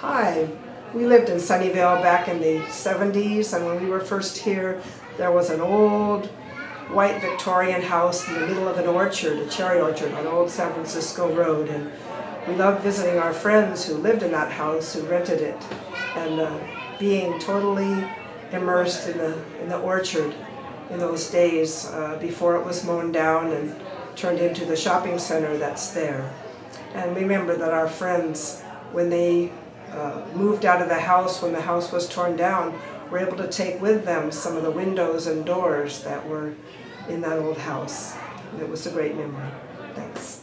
Hi, we lived in Sunnyvale back in the 70s, and when we were first here, there was an old white Victorian house in the middle of an orchard, a cherry orchard on Old San Francisco Road, and we loved visiting our friends who lived in that house, who rented it, and uh, being totally immersed in the, in the orchard in those days uh, before it was mown down and turned into the shopping center that's there. And remember that our friends, when they uh, moved out of the house when the house was torn down were able to take with them some of the windows and doors that were in that old house. it was a great memory. Thanks.